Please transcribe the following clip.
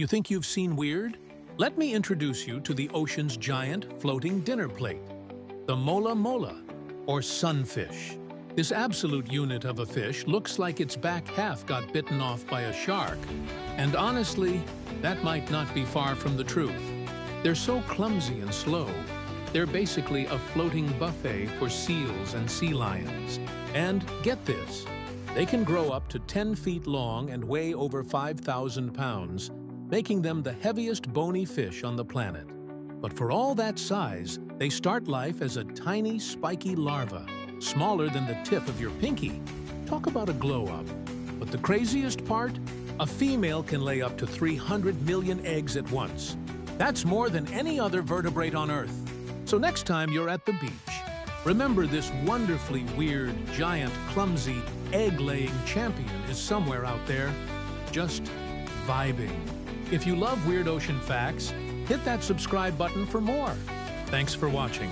You think you've seen weird? Let me introduce you to the ocean's giant floating dinner plate, the mola mola, or sunfish. This absolute unit of a fish looks like its back half got bitten off by a shark, and honestly, that might not be far from the truth. They're so clumsy and slow, they're basically a floating buffet for seals and sea lions. And get this, they can grow up to 10 feet long and weigh over 5,000 pounds, making them the heaviest bony fish on the planet. But for all that size, they start life as a tiny, spiky larva, smaller than the tip of your pinky. Talk about a glow-up. But the craziest part? A female can lay up to 300 million eggs at once. That's more than any other vertebrate on Earth. So next time you're at the beach, remember this wonderfully weird, giant, clumsy, egg-laying champion is somewhere out there, just vibing. If you love Weird Ocean Facts, hit that subscribe button for more. Thanks for watching.